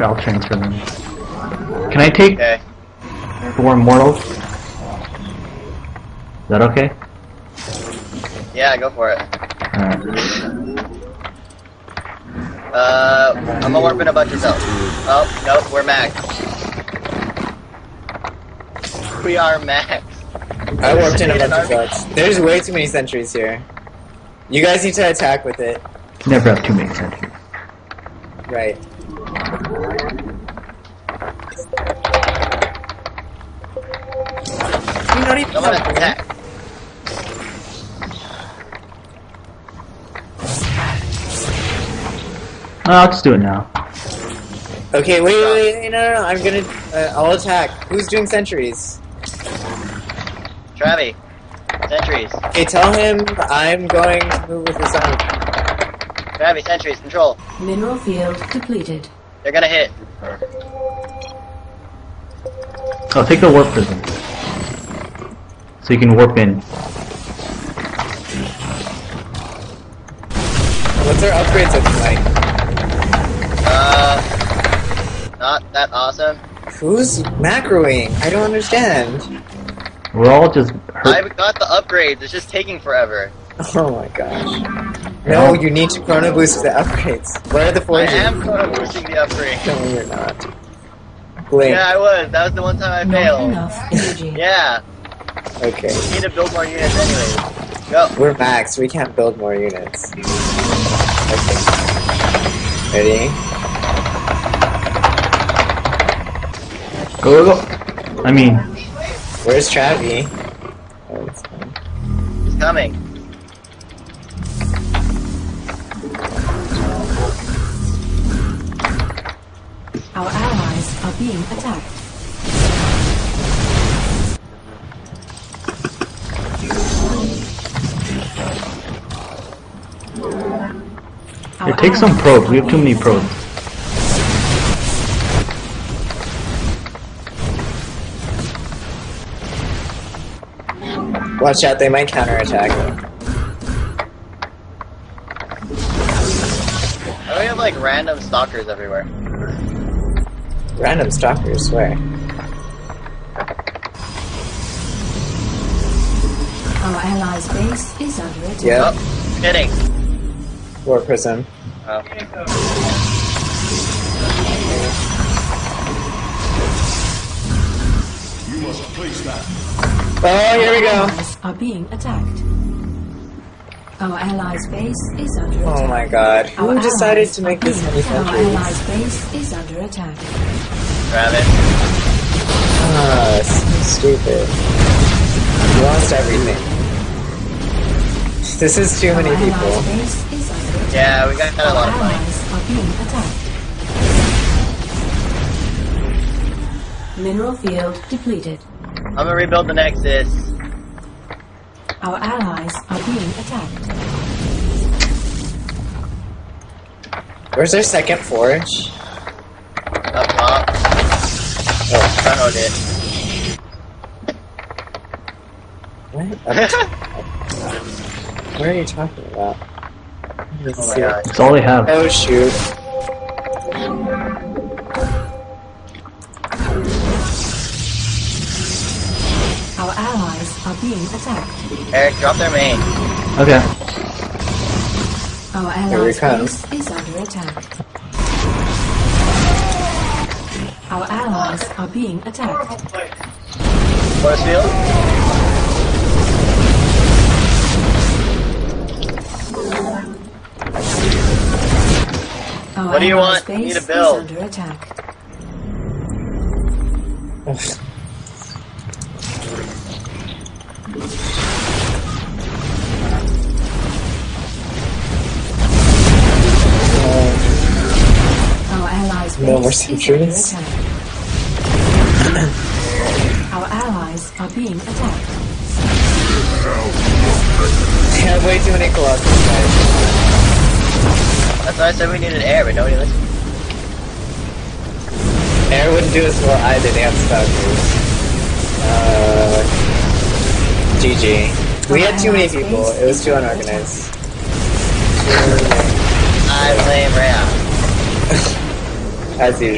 I'll transfer them. Can I take Okay. four immortals? Is that okay? Yeah, go for it. Alright. Uh, I'm gonna warp in a bunch of cells. Oh, nope, we're max. We are max. I warped in a bunch of army. bugs. There's way too many sentries here. You guys need to attack with it. Never have too many sentries. Right. You're not even I'm gonna attack. Oh, I'll just do it now. Okay, wait, wait, wait, no, no, no, I'm gonna, uh, I'll attack. Who's doing sentries? Travi. Sentries. Okay, tell him I'm going to move with his own. Travi, sentries, control. Mineral field depleted. They're gonna hit. Oh, take the warp prism. So you can warp in. What's our upgrades looking like? Uh, not that awesome. Who's macroing? I don't understand. We're all just hurt. I've got the upgrades, it's just taking forever. Oh my gosh. No, you need to chrono boost the upgrades. Where are the I forges? am chrono boosting the upgrades. No, you're not. Blink. Yeah, I was. That was the one time I Not failed. enough energy. Yeah, Okay. need to build more units anyways. Go. We're max. We can't build more units. Okay. Ready? Go, go, go. I mean, Where's Travi? Oh, it's fine. It's coming. Our allies are being attacked. Our here, take some probes. We have too many probes. Watch out, they might counterattack. Oh, we have like random stalkers everywhere. Random stalkers, where? Our allies' base is under attack. Yep. Oh, hitting. Warp Prism. Oh. You must place that. Oh, here we Our go. allies are being attacked. Our allies' base is under attack. Oh my god. Our Who decided to make this being- many Our allies' base is under attack. Grab it. Ah, that's so stupid. We lost everything. This is too many Our people. allies' base is under attack. Yeah, we got a lot of money. allies are being attacked. Mineral field depleted. I'm gonna rebuild the Nexus. Our allies are being attacked. Where's our second forge? Up top. Oh, Chronoed it. what? Up top? what are you talking about? Let's Oh my god. That's all they have. Oh shoot. Allies are. Eric, drop their main. Okay. Our Here we allies' come. base is under attack. Our allies are being attacked. Force field. Our What do you allies' want? You need a to build. Is under attack. Ugh. Our allies' base No more is sentries? Our allies are being attacked. We have way too many colossus guys. That's why I said we needed air, but nobody listened. Air wouldn't do as well either, they have stalkers. Uh, GG. We had too many people, it was too unorganized. I blame Rhea. As usual.